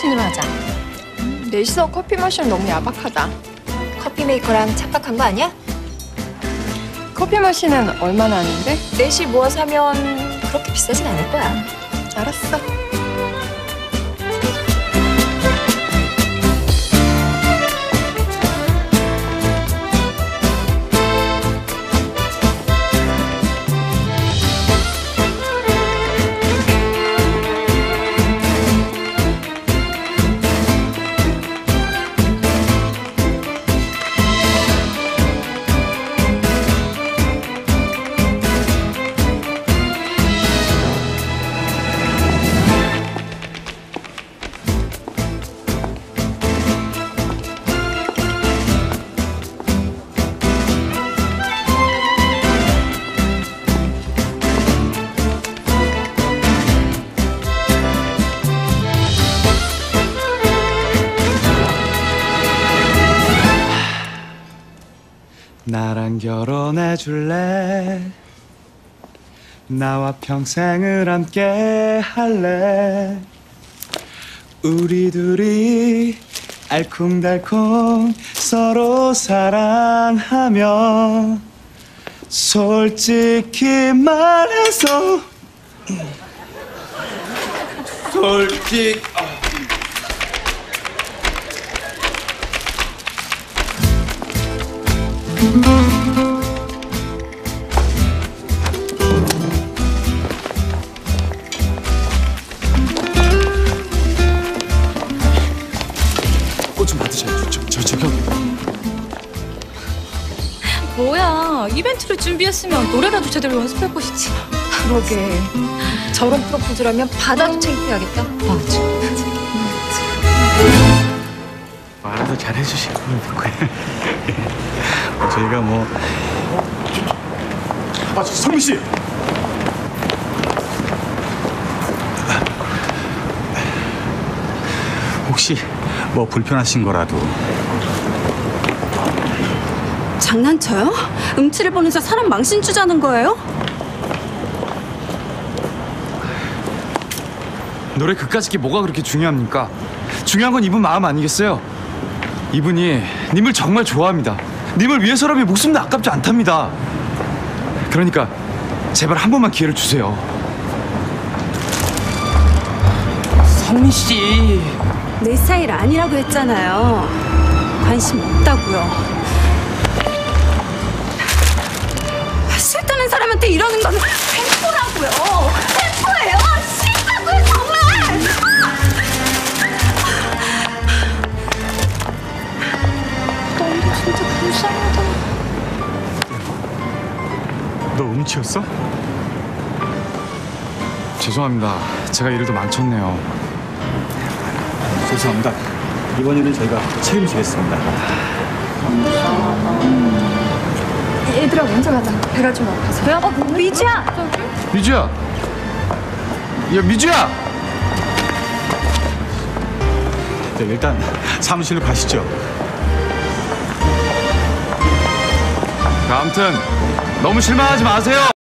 통신으로 하자. 넷이서 커피 마시면 너무 야박하다. 커피 메이커랑 착각한 거 아니야? 커피 마시면 얼마나 하는데? 넷이 모아서 하면 그렇게 비싸진 않을 거야. 알았어. 나랑 결혼해 줄래? 나와 평생을 함께 할래? 우리 둘이 알콩달콩 서로 사랑하며 솔직히 말해서 솔직 꽃좀 받으셔야죠. 저, 저, 저기 뭐야 이벤트를 준비했으면 노래라도 제대로 연습해 보시지 그러게. 저런 프로포즈라면 받아도 창피하겠다. 맞아. 알아서 잘 해주시고 저희가 뭐 아, 성민 씨. 혹시 뭐 불편하신 거라도 장난쳐요? 음치를 보내서 사람 망신 주자는 거예요? 노래 그까짓 게 뭐가 그렇게 중요합니까? 중요한 건 이분 마음 아니겠어요? 이분이 님을 정말 좋아합니다. 님을 위해서라면 목숨도 아깝지 않답니다. 그러니까 제발 한 번만 기회를 주세요. 성민 씨. 내 스타일 아니라고 했잖아요 관심 없다고요 싫다는 사람한테 이러는 건 횡포라고요 너 음치였어? 죄송합니다. 제가 일을 더 망쳤네요. 죄송합니다. 이번 일은 저희가 책임지겠습니다. 얘들아 먼저 가자. 배가 좀 아파서. 그래? 어, 미주야. 미주야. 야 미주야. 네, 일단 사무실로 가시죠. 아무튼 너무 실망하지 마세요.